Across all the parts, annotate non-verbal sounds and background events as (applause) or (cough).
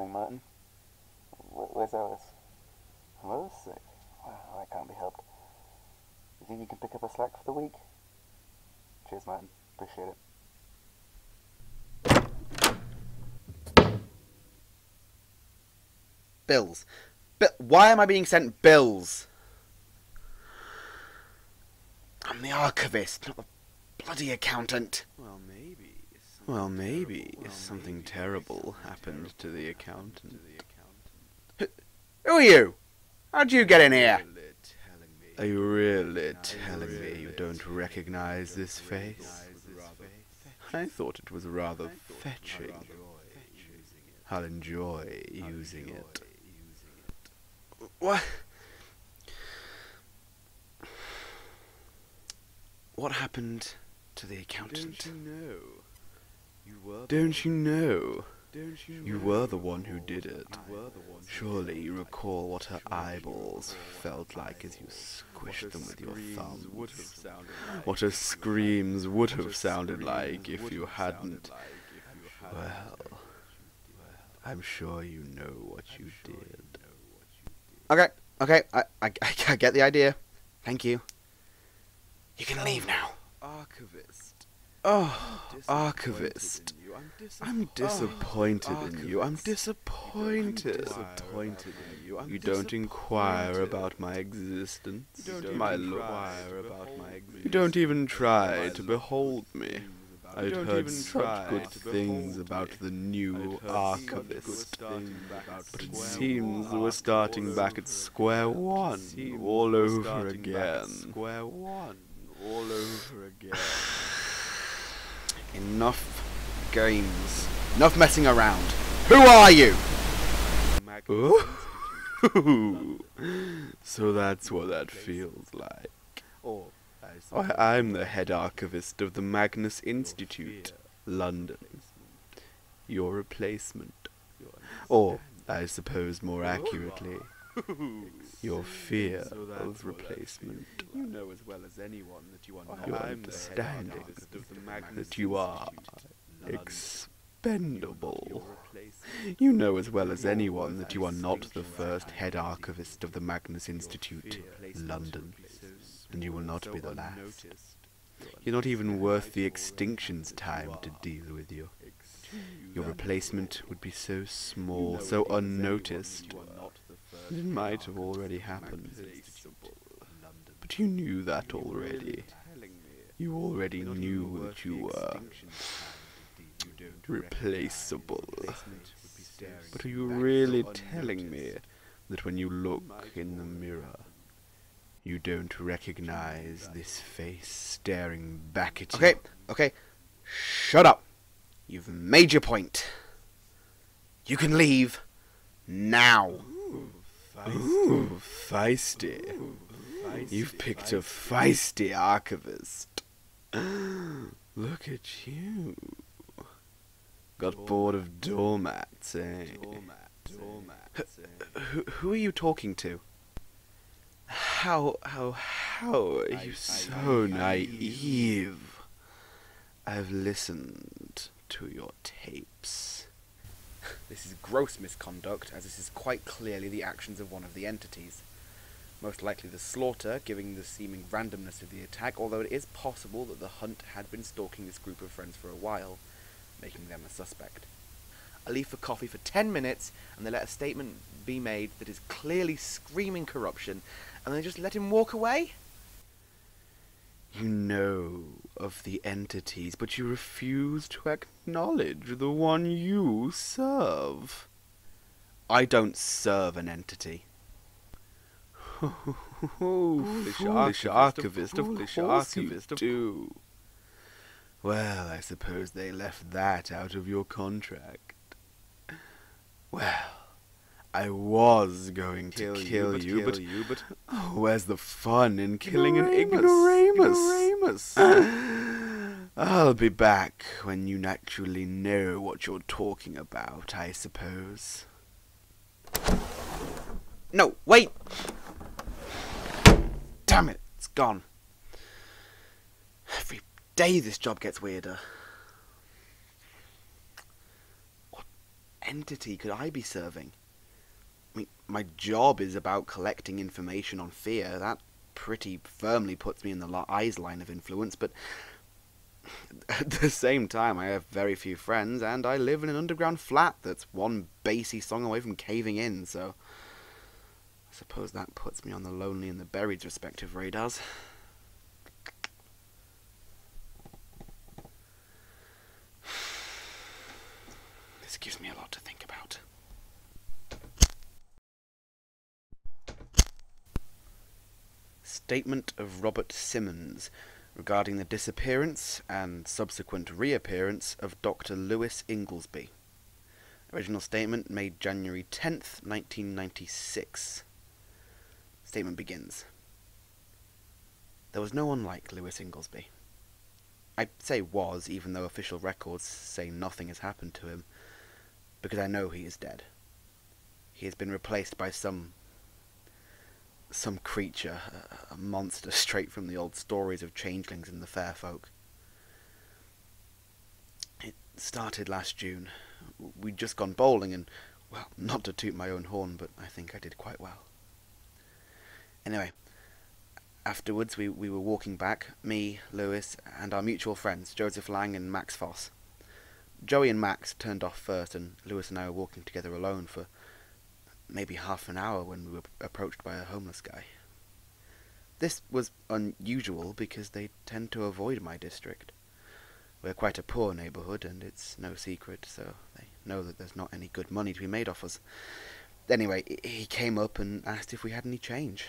morning, Martin. Where's Alice? Alice sick? Well, that can't be helped. You think you can pick up a slack for the week? Cheers, Martin. Appreciate it. Bills. But why am I being sent bills? I'm the archivist, not the bloody accountant. Well, maybe. Well, maybe something terrible happened to the accountant. Who are you? How'd you get in here? Are you really telling me you don't recognize this face? I thought it was rather fetching. I'll enjoy using it. What? What happened to the accountant? Don't you know? You were. Don't you know? Don't you? You know? were the one who did it. You were the one. Surely you recall what her eyeballs felt like as you squished them with your thumbs. Would have like What her screams would have sounded like if you hadn't. like if you hadn't. Well, I'm sure you know what you did. Okay, okay, I, I, I get the idea. Thank you. You can leave now. Archivist. Oh, archivist. I'm disappointed. in you. I'm disappointed. disappointed in you. You don't inquire about my existence, You don't my even looks. try to behold You don't even me. try to behold me. I'd heard such good things about the new I'd heard such archivist, good things about but it seems we're starting back at square one all over starting back at again. Square one, all over again. (sighs) (sighs) (sighs) Enough games. Enough messing around. Who are you? Ooh. (laughs) so that's what that feels like. I, I'm the head archivist of the Magnus Institute, London. Your replacement. Or. I suppose more accurately, your fear So of replacement. You know as well as anyone that you are not. Your understanding of the Magnus that you are expendable. You know as well as anyone that you are not the first head archivist of the Magnus Institute, London, and you will not be the last. You're not even worth the extinction's time to deal with you. Your replacement would be so small, so unnoticed, it might have already happened. But you knew that already. You already knew that you were replaceable. But are you really telling me that when you look in the mirror, you don't recognize this face staring back at you? Okay, okay. Shut up. You've made your point. You can leave now. Ooh, feisty. You've picked a feisty archivist. (gasps) Look at you. Got bored of doormats, eh? Who, who are you talking to? How, how, how are you so naive? I've listened to your tapes. This is gross misconduct, as this is quite clearly the actions of one of the entities. Most likely the slaughter, giving the seeming randomness of the attack, although it is possible that the hunt had been stalking this group of friends for a while, making them a suspect. I leave for coffee for ten minutes, and they let a statement be made that is clearly screaming corruption, and they just let him walk away? You know of the entities, but you refuse to acknowledge the one you serve. I don't serve an entity. foolish, foolish archivist, of foolish archivist, you do. Well, I suppose they left that out of your contract. Well, I was going Kill to you, kill but you, kill but you, but oh, (gasps) where's the fun in killing an Ignoramus, ignoramus? (gasps) I'll be back when you actually know what you're talking about, I suppose. No, wait! Damn it, it's gone. Every day this job gets weirder. What entity could I be serving? I mean, my job is about collecting information on fear. That pretty firmly puts me in the eyes line of influence, but (laughs) at the same time, I have very few friends, and I live in an underground flat that's one bassy song away from caving in, so I suppose that puts me on the lonely and the buried's respective radars. (sighs) This gives me a lot to think about. Statement of Robert Simmons regarding the disappearance and subsequent reappearance of Dr. Lewis Inglesby. Original statement made January 10th, 1996. Statement begins There was no one like Lewis Inglesby. I say was, even though official records say nothing has happened to him, because I know he is dead. He has been replaced by some some creature, a, monster (laughs) straight from the old stories of changelings and the fair folk. It started last June. We'd just gone bowling and, well, not to toot my own horn, but I think I did quite well. Anyway, afterwards we, we were walking back, me, Lewis, and our mutual friends, Joseph Lang and Max Foss. Joey and Max turned off first, and Lewis and I were walking together alone for maybe half an hour when we were approached by a homeless guy. This was unusual because they tend to avoid my district. We're quite a poor neighbourhood, and it's no secret, so they know that there's not any good money to be made off us. Anyway, he- came up and asked if we had any change.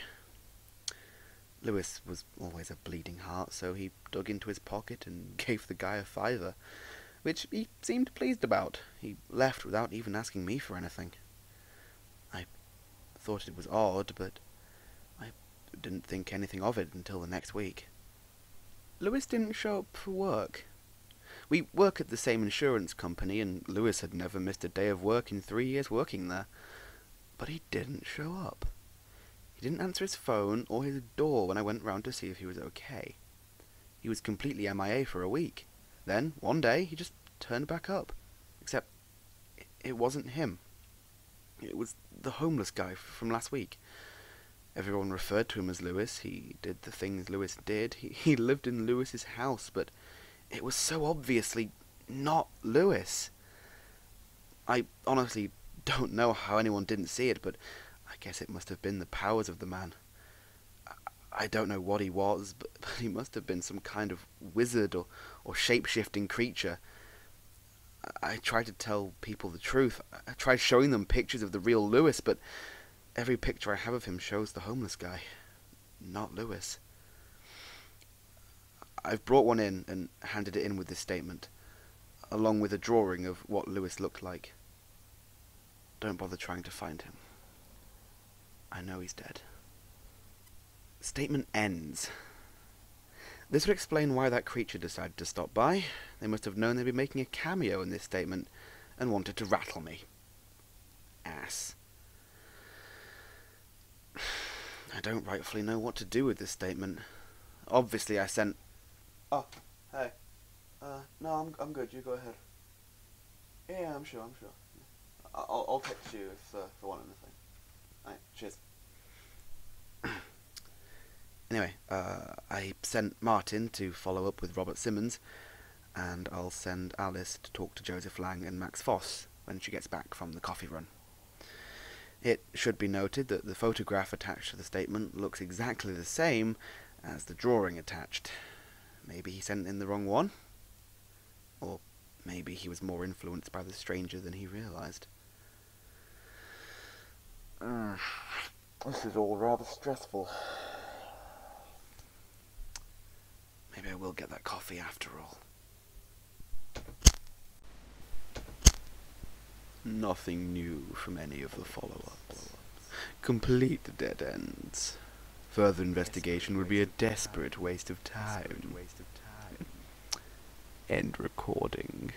Lewis was always a bleeding heart, so he dug into his pocket and (laughs) gave the guy a fiver, which he seemed pleased about. He left without even asking me for anything. Thought it was odd, but I didn't think anything of it until the next week. Lewis didn't show up for work. We work at the same insurance company, and Lewis had never missed a day of work in three years working there. But he didn't show up. He didn't answer his phone or his door when I went round to see if he was okay. He was completely MIA for a week. Then, one day, he just turned back up. Except, it wasn't him. It was the homeless guy from last week. Everyone referred to him as Lewis. He did the things Lewis did. He, (laughs) he lived in Lewis's house, but it was so obviously not Lewis. I honestly don't know how anyone didn't see it, but I guess it must have been the powers of the man. I- I don't know what he was, but, but (laughs) he must have been some kind of wizard or, or shape-shifting creature. I, tried to tell people the truth. I tried showing them pictures of the real Lewis, but every picture I have of him shows the homeless guy, not Lewis. I've brought one in and handed it in with this statement, along with a drawing of what Lewis looked like. Don't bother trying to find him. I know he's dead. Statement ends. This would explain why that creature decided to stop by. They must have known they'd be making a cameo in this statement and wanted to rattle me. Ass. (sighs) I don't rightfully know what to do with this statement. Obviously, I sent. Oh, hey. Uh, no, I'm I'm good. You go ahead. Yeah, I'm sure. I'm sure. I'll I'll text you if uh, if I want anything. Alright, cheers. Anyway, uh, I sent Martin to follow up with Robert Simmons, and I'll send Alice to talk to Joseph Lang and Max Foss when she gets back from the coffee run. It should be noted that the photograph attached to the statement looks exactly the same as the drawing attached. Maybe he sent in the wrong one? Or maybe he was more influenced by the stranger than he realized. Mm, (sighs) this is all rather stressful. Maybe I will get that coffee after all. Nothing new from any of the follow-ups. Complete dead ends. Further investigation would be a desperate waste of time. End recording.